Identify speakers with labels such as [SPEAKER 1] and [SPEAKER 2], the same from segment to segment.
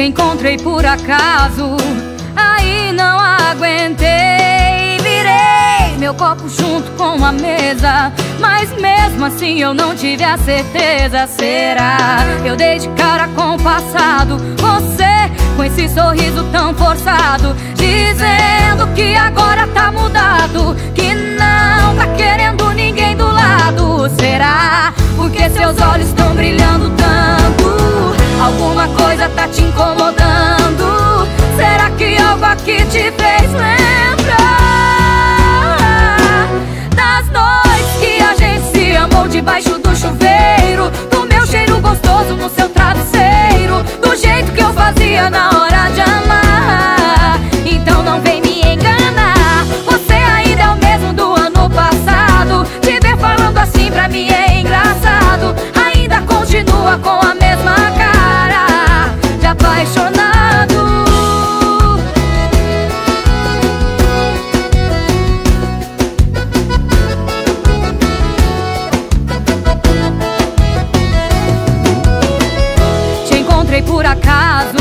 [SPEAKER 1] Te encontrei por acaso, aí não aguentei. Virei meu copo junto com a mesa, mas mesmo assim eu não tive a certeza. Será? Eu dei de cara com o passado, você com esse sorriso tão forçado, dizendo que agora tá mudado, que não debaixo do chuveiro Do meu cheiro gostoso no seu travesseiro Do jeito que eu fazia na hora por acaso,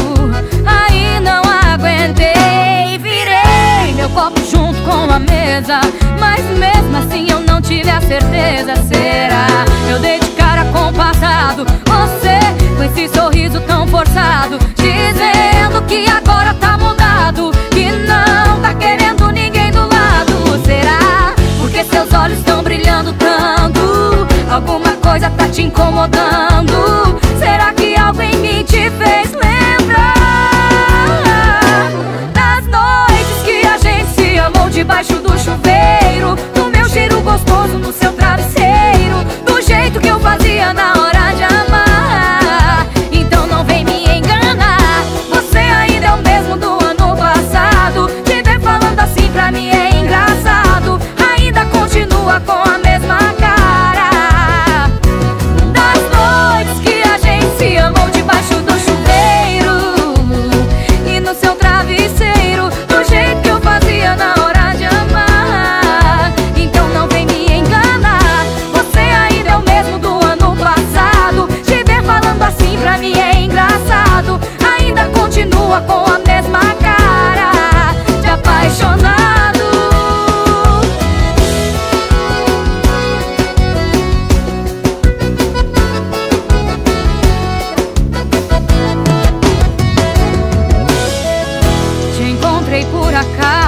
[SPEAKER 1] aí não aguentei Virei meu copo junto com a mesa Mas mesmo assim eu não tive a certeza Será? Eu dei de cara com o passado Você com esse sorriso tão forçado Dizendo que agora tá mudado Que não tá querendo ninguém do lado Será? Porque seus olhos estão brilhando tanto Alguma coisa tá te incomodando пока.